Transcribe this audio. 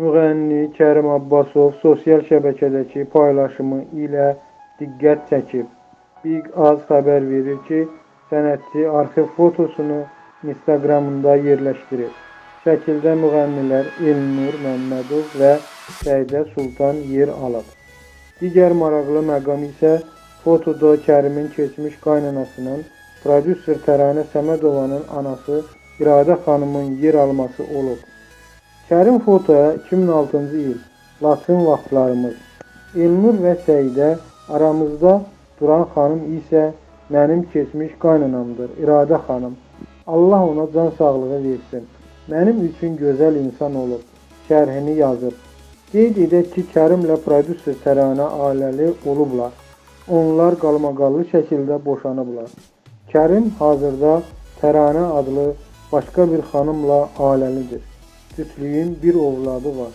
Müğənni Kərim Abbasov sosial şəbəkədəki paylaşımı ilə diqqət çəkib. Big Az xəbər verir ki, sənətçi arxiv fotosunu Instagramında yerləşdirib. Şəkildə müğənnilər Elnur Məmmədov və Səidə Sultan yer alıb. Digər maraqlı məqam isə fotoda Kərimin keçmiş qaynanasının prodüser Təranə Səmədovanın anası İradə xanımın yer alması olub. Kərim fotoya 2006-cı il Laçın vaxtlarımız. Elnur və Səidə aramızda duran xanım isə mənim keçmiş qaynanamdır, İradə xanım. Allah ona can sağlığı versin. Mənim üçün gözəl insan olub. Şərhini yazıb. Qeyd edək ki, Kərimlə prodüser Təranə ailəli olublar. Onlar qalmaqallı şəkildə boşanıblar. Kərim hazırda Təranə adlı başqa bir xanımla ailəlidir. Cütlüyün bir ovladı var.